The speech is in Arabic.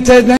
Cennete